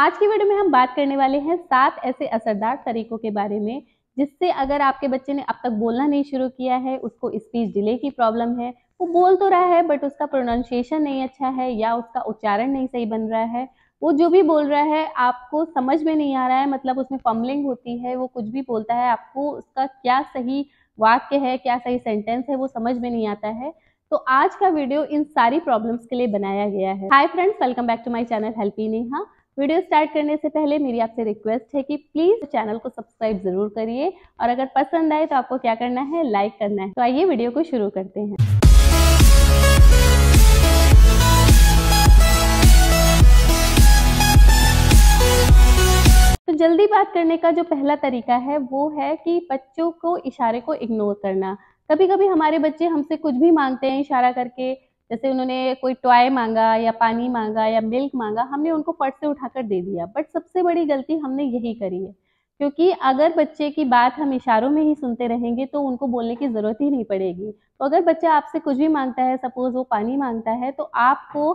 आज की वीडियो में हम बात करने वाले हैं सात ऐसे असरदार तरीकों के बारे में, जिससे अगर आपके बच्चे ने अब तक बोलना नहीं शुरू किया है, उसको स्पीच डिले की प्रॉब्लम है, वो बोल तो रहा है बट उसका प्रोनाउंसिएशन नहीं अच्छा है या उसका उच्चारण नहीं सही बन रहा है, वो जो भी बोल रहा है, आपको समझ में नहीं आ रहा है मतलब उसमें फम्बलिंग होती है, वो कुछ भी बोलता है, आपको उसका क्या सही वाक्य है, क्या सही सेंटेंस है, वो समझ में नहीं आता है तो आज का वीडियो इन सारी प्रॉब्लम्स के लिए बनाया गया है। Hi friends welcome back to my channel हेल्पी Neha video start करने से पहले मेरी आपसे रिक्वेस्ट है कि प्लीज़ चैनल को सब्सक्राइब ज़रूर करिए और अगर पसंद आए तो आपको क्या करना है लाइक करना है। तो आइए वीडियो को शुरू करते हैं। तो जल्दी बात करने का जो पहला तरीका है, वो है कि बच्चों को इशारे को इग्नोर करना। कभी कभी हमारे बच्चे हमसे कुछ भी मांगते हैं इशारा करके जैसे उन्होंने कोई टॉय मांगा या पानी मांगा या मिल्क मांगा, हमने उनको फट से उठाकर दे दिया। बट सबसे बड़ी गलती हमने यही करी है, क्योंकि अगर बच्चे की बात हम इशारों में ही सुनते रहेंगे तो उनको बोलने की ज़रूरत ही नहीं पड़ेगी। तो अगर बच्चा आपसे कुछ भी माँगता है, सपोज़ वो पानी माँगता है तो आपको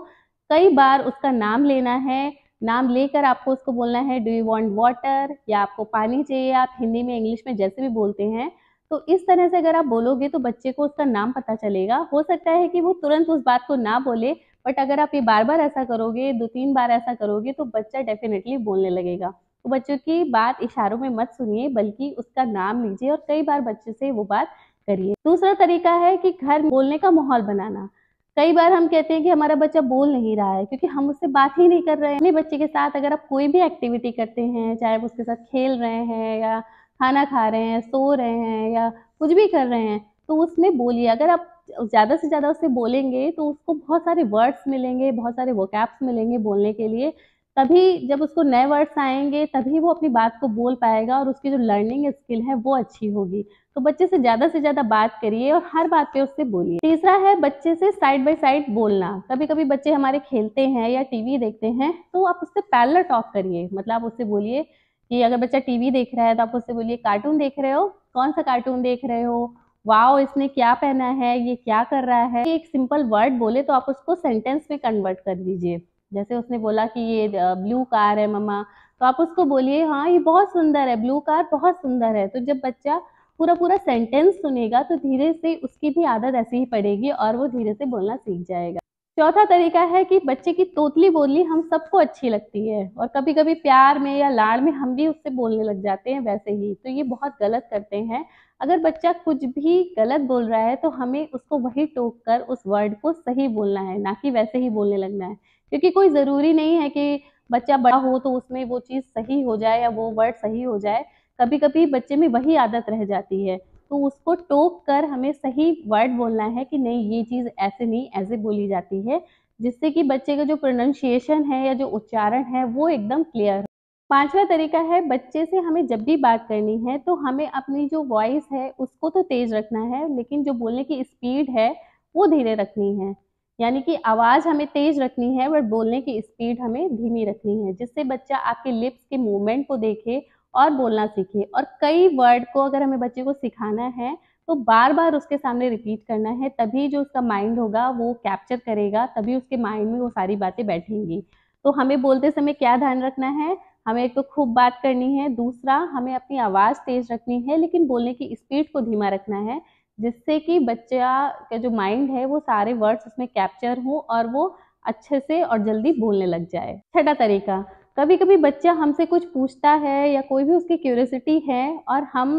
कई बार उसका नाम लेना है। नाम लेकर आपको उसको बोलना है डू यू वांट वाटर या आपको पानी चाहिए, आप हिंदी में, इंग्लिश में जैसे भी बोलते हैं तो इस तरह से अगर आप बोलोगे तो बच्चे को उसका नाम पता चलेगा। हो सकता है कि वो तुरंत उस बात को ना बोले, बट अगर आप ये बार बार ऐसा करोगे, दो तीन बार ऐसा करोगे तो बच्चा डेफिनेटली बोलने लगेगा। तो बच्चों की बात इशारों में मत सुनिए, बल्कि उसका नाम लीजिए और कई बार बच्चे से वो बात करिए। दूसरा तरीका है कि घर बोलने का माहौल बनाना। कई बार हम कहते हैं कि हमारा बच्चा बोल नहीं रहा है, क्योंकि हम उससे बात ही नहीं कर रहे हैं। अपने बच्चे के साथ अगर आप कोई भी एक्टिविटी करते हैं, चाहे वो उसके साथ खेल रहे हैं या खाना खा रहे हैं, सो रहे हैं या कुछ भी कर रहे हैं तो उसमें बोलिए। अगर आप ज़्यादा से ज़्यादा उससे बोलेंगे तो उसको बहुत सारे वर्ड्स मिलेंगे, बहुत सारे वोकैप्स मिलेंगे बोलने के लिए। तभी जब उसको नए वर्ड्स आएँगे, तभी वो अपनी बात को बोल पाएगा और उसकी जो लर्निंग स्किल है, वो अच्छी होगी। तो बच्चे से ज़्यादा से ज़्यादा बात करिए और हर बात पे उससे बोलिए। तीसरा है, बच्चे से साइड बाय साइड बोलना। कभी कभी बच्चे हमारे खेलते हैं या टीवी देखते हैं तो आप उससे पैरलर टॉक करिए। मतलब आप उससे बोलिए कि अगर बच्चा टीवी देख रहा है तो आप उससे बोलिए, कार्टून देख रहे हो? कौन सा कार्टून देख रहे हो? वाओ, इसने क्या पहना है? ये क्या कर रहा है? एक सिंपल वर्ड बोले तो आप उसको सेंटेंस में कन्वर्ट कर दीजिए। जैसे उसने बोला कि ये ब्लू कार है मम्मा तो आप उसको बोलिए हाँ ये बहुत सुंदर है, ब्लू कार बहुत सुंदर है। तो जब बच्चा पूरा पूरा सेंटेंस सुनेगा तो धीरे से उसकी भी आदत ऐसी ही पड़ेगी और वो धीरे से बोलना सीख जाएगा। चौथा तरीका है कि बच्चे की तोतली बोली हम सबको अच्छी लगती है और कभी कभी प्यार में या लाड़ में हम भी उससे बोलने लग जाते हैं वैसे ही। तो ये बहुत गलत करते हैं। अगर बच्चा कुछ भी गलत बोल रहा है तो हमें उसको वही टोक कर उस वर्ड को सही बोलना है, ना कि वैसे ही बोलने लगना है। क्योंकि कोई ज़रूरी नहीं है कि बच्चा बड़ा हो तो उसमें वो चीज़ सही हो जाए या वो वर्ड सही हो जाए। कभी कभी बच्चे में वही आदत रह जाती है। तो उसको टोक कर हमें सही वर्ड बोलना है कि नहीं, ये चीज़ ऐसे नहीं, ऐसे बोली जाती है, जिससे कि बच्चे का जो प्रोनाउंसिएशन है या जो उच्चारण है वो एकदम क्लियर हो। पांचवा तरीका है, बच्चे से हमें जब भी बात करनी है तो हमें अपनी जो वॉइस है उसको तो तेज रखना है, लेकिन जो बोलने की स्पीड है वो धीरे रखनी है। यानी कि आवाज़ हमें तेज रखनी है बट बोलने की स्पीड हमें धीमी रखनी है, जिससे बच्चा आपके लिप्स के मूवमेंट को देखे और बोलना सीखे और कई वर्ड को अगर हमें बच्चे को सिखाना है तो बार बार उसके सामने रिपीट करना है, तभी जो उसका माइंड होगा, वो कैप्चर करेगा, तभी उसके माइंड में वो सारी बातें बैठेंगी। तो हमें बोलते समय क्या ध्यान रखना है? हमें एक तो खूब बात करनी है, दूसरा हमें अपनी आवाज़ तेज रखनी है, लेकिन बोलने की स्पीड को धीमा रखना है, जिससे कि बच्चा का जो माइंड है, वो सारे वर्ड्स उसमें कैप्चर हों और वो अच्छे से और जल्दी बोलने लग जाए। छठा तरीका कभी कभी बच्चा हमसे कुछ पूछता है या कोई भी उसकी क्यूरियसिटी है और हम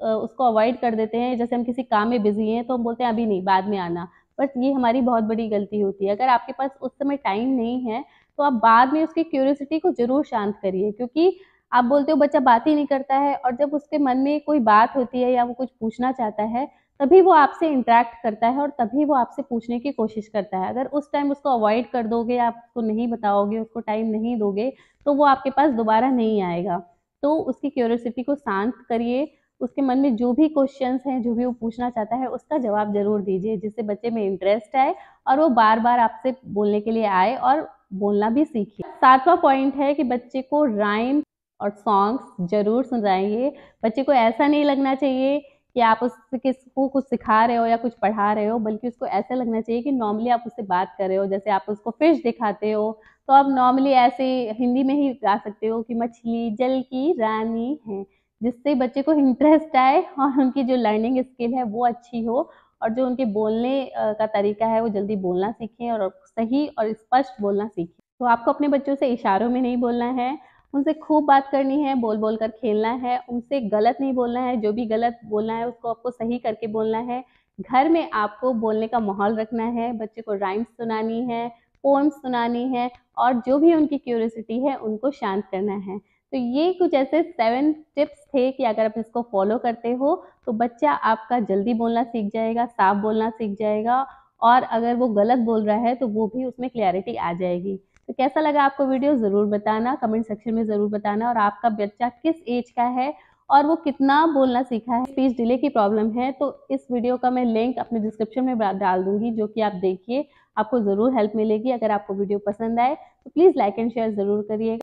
उसको अवॉइड कर देते हैं। जैसे हम किसी काम में बिज़ी हैं तो हम बोलते हैं, अभी नहीं, बाद में आना। बट ये हमारी बहुत बड़ी गलती होती है। अगर आपके पास उस समय टाइम नहीं है तो आप बाद में उसकी क्यूरियसिटी को ज़रूर शांत करिए। क्योंकि आप बोलते हो, बच्चा बात ही नहीं करता है। और जब उसके मन में कोई बात होती है या वो कुछ पूछना चाहता है तभी वो आपसे इंटरेक्ट करता है और तभी वो आपसे पूछने की कोशिश करता है। अगर उस टाइम उसको अवॉइड कर दोगे, आप उसको नहीं बताओगे, उसको टाइम नहीं दोगे तो वो आपके पास दोबारा नहीं आएगा। तो उसकी क्यूरियोसिटी को शांत करिए, उसके मन में जो भी क्वेश्चन हैं, जो भी वो पूछना चाहता है, उसका जवाब ज़रूर दीजिए, जिससे बच्चे में इंटरेस्ट आए और वो बार बार आपसे बोलने के लिए आए और बोलना भी सीखे। सातवां पॉइंट है कि बच्चे को राइम और सॉन्ग्स ज़रूर सुनाइए बच्चे को ऐसा नहीं लगना चाहिए कि आप उससे किसको कुछ सिखा रहे हो या कुछ पढ़ा रहे हो, बल्कि उसको ऐसा लगना चाहिए कि नॉर्मली आप उससे बात कर रहे हो। जैसे आप उसको फ़िश दिखाते हो तो आप नॉर्मली ऐसे हिंदी में ही गा सकते हो कि मछली जल की रानी है, जिससे बच्चे को इंटरेस्ट आए और उनकी जो लर्निंग स्किल है वो अच्छी हो और जो उनके बोलने का तरीका है वो जल्दी बोलना सीखें और सही और स्पष्ट बोलना सीखें। तो आपको अपने बच्चों से इशारों में नहीं बोलना है उनसे खूब बात करनी है बोल बोल कर खेलना है, उनसे गलत नहीं बोलना है, जो भी गलत बोलना है उसको आपको सही करके बोलना है। घर में आपको बोलने का माहौल रखना है, बच्चे को राइम्स सुनानी है पोम्स सुनानी है और जो भी उनकी क्यूरियोसिटी है उनको शांत करना है। तो ये कुछ ऐसे सेवन टिप्स थे कि अगर आप इसको फॉलो करते हो तो बच्चा आपका जल्दी बोलना सीख जाएगा, साफ़ बोलना सीख जाएगा और अगर वो गलत बोल रहा है तो वो भी उसमें क्लैरिटी आ जाएगी। तो कैसा लगा आपको वीडियो? ज़रूर बताना, कमेंट सेक्शन में ज़रूर बताना और आपका बच्चा किस एज का है और वो कितना बोलना सीखा है, स्पीच डिले की प्रॉब्लम है तो इस वीडियो का मैं लिंक अपने डिस्क्रिप्शन में डाल दूँगी, जो कि आप देखिए, आपको ज़रूर हेल्प मिलेगी अगर आपको वीडियो पसंद आए। तो प्लीज़ लाइक एंड शेयर ज़रूर करिएगा।